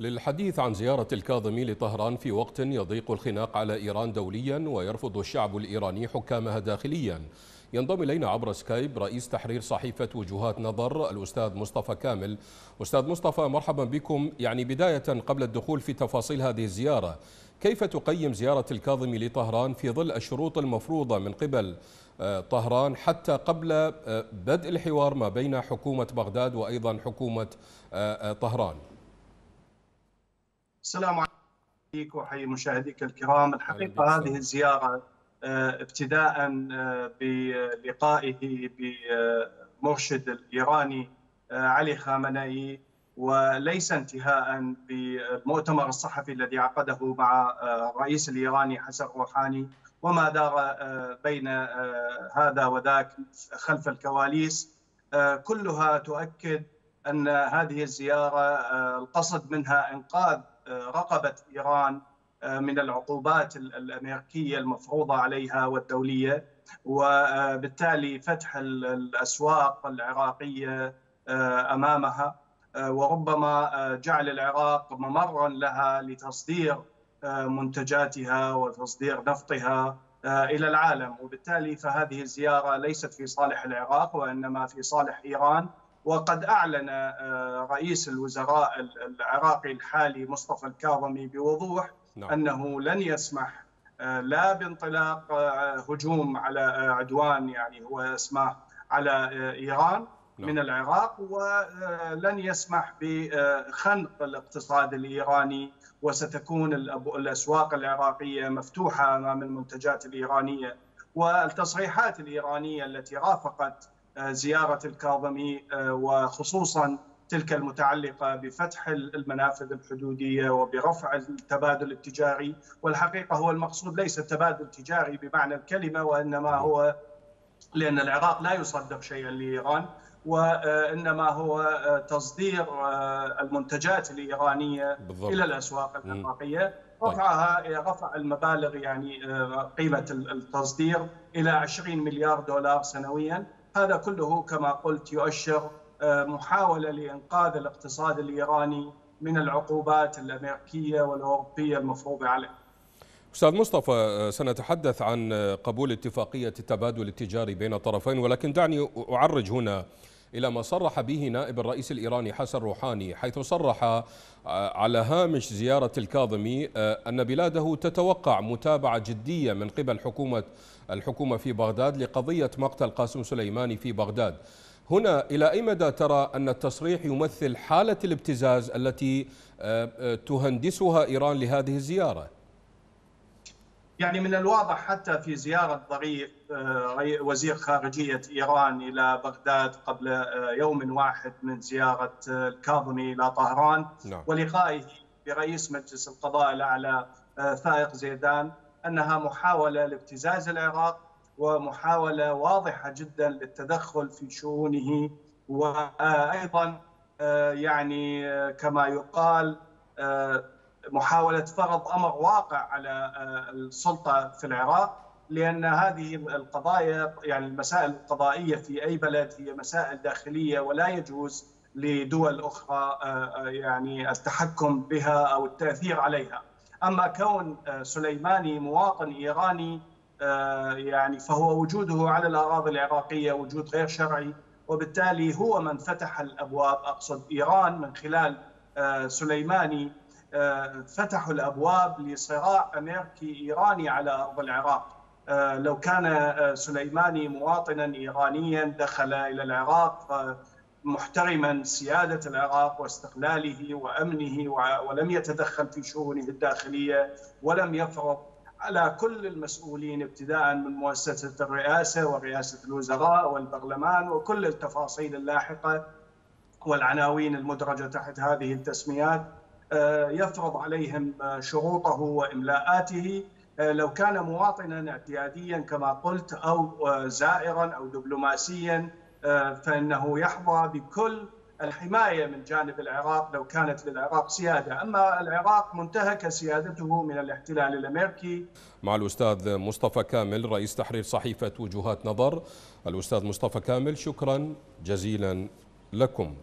للحديث عن زيارة الكاظمي لطهران في وقت يضيق الخناق على إيران دوليا ويرفض الشعب الإيراني حكامها داخليا. ينضم إلينا عبر سكايب رئيس تحرير صحيفة وجهات نظر الأستاذ مصطفى كامل. أستاذ مصطفى مرحبا بكم. يعني بداية قبل الدخول في تفاصيل هذه الزيارة كيف تقيم زيارة الكاظمي لطهران في ظل الشروط المفروضة من قبل آه، طهران حتى قبل آه، بدء الحوار ما بين حكومة بغداد وأيضا حكومة آه، طهران؟ السلام عليكم وحي مشاهديك الكرام. الحقيقة هذه الزيارة ابتداء بلقائه بمرشد الإيراني علي خامنئي وليس انتهاء بالمؤتمر الصحفي الذي عقده مع الرئيس الإيراني حسن روحاني وما دار بين هذا وذاك خلف الكواليس. كلها تؤكد أن هذه الزيارة القصد منها إنقاذ رقبة إيران من العقوبات الأمريكية المفروضة عليها والدولية وبالتالي فتح الأسواق العراقية أمامها وربما جعل العراق ممرا لها لتصدير منتجاتها وتصدير نفطها إلى العالم. وبالتالي فهذه الزيارة ليست في صالح العراق وإنما في صالح إيران. وقد أعلن رئيس الوزراء العراقي الحالي مصطفى الكاظمي بوضوح نعم. أنه لن يسمح لا بانطلاق هجوم على عدوان يعني هو اسمه على إيران نعم. من العراق ولن يسمح بخنق الاقتصاد الإيراني وستكون الأسواق العراقية مفتوحة أمام المنتجات الإيرانية والتصريحات الإيرانية التي رافقت زيارة الكاظمي وخصوصا تلك المتعلقة بفتح المنافذ الحدودية وبرفع التبادل التجاري. والحقيقة هو المقصود ليس التبادل التجاري بمعنى الكلمة وإنما هو لأن العراق لا يصدر شيئا لإيران وإنما هو تصدير المنتجات الإيرانية بالضبط. إلى الأسواق العراقية. رفعها رفع المبالغ يعني قيمة التصدير إلى 20 مليار دولار سنويا. هذا كله كما قلت يؤشر محاولة لإنقاذ الاقتصاد الإيراني من العقوبات الأمريكية والأوروبية المفروضة عليه. أستاذ مصطفى سنتحدث عن قبول اتفاقية التبادل التجاري بين الطرفين ولكن دعني أعرج هنا إلى ما صرح به نائب الرئيس الإيراني حسن روحاني حيث صرح على هامش زيارة الكاظمي أن بلاده تتوقع متابعة جدية من قبل حكومه الحكومة في بغداد لقضية مقتل قاسم سليماني في بغداد. هنا إلى أي مدى ترى أن التصريح يمثل حالة الابتزاز التي تهندسها إيران لهذه الزيارة؟ يعني من الواضح حتى في زيارة ظريف وزير خارجية إيران إلى بغداد قبل يوم واحد من زيارة الكاظمي إلى طهران نعم. ولقائه برئيس مجلس القضاء الأعلى فائق زيدان أنها محاولة لابتزاز العراق ومحاولة واضحة جدا للتدخل في شؤونه وأيضا يعني كما يقال محاولة فرض أمر واقع على السلطة في العراق لأن هذه القضايا يعني المسائل القضائية في أي بلد هي مسائل داخلية ولا يجوز لدول أخرى يعني التحكم بها أو التأثير عليها. أما كون سليماني مواطن إيراني يعني فهو وجوده على الأراضي العراقية وجود غير شرعي وبالتالي هو من فتح الأبواب أقصد إيران من خلال سليماني فتحوا الأبواب لصراع أمريكي إيراني على أرض العراق. لو كان سليماني مواطنا ايرانيا دخل إلى العراق محترما سيادة العراق واستقلاله وأمنه ولم يتدخل في شؤونه الداخلية ولم يفرض على كل المسؤولين ابتداء من مؤسسة الرئاسة ورئاسة الوزراء والبرلمان وكل التفاصيل اللاحقة والعناوين المدرجة تحت هذه التسميات. يفرض عليهم شروطه وإملاءاته لو كان مواطنا اعتياديا كما قلت أو زائرا أو دبلوماسيا فإنه يحظى بكل الحماية من جانب العراق لو كانت للعراق سيادة، أما العراق منتهك سيادته من الاحتلال الأمريكي. مع الأستاذ مصطفى كامل رئيس تحرير صحيفة وجهات نظر، الأستاذ مصطفى كامل شكرا جزيلا لكم.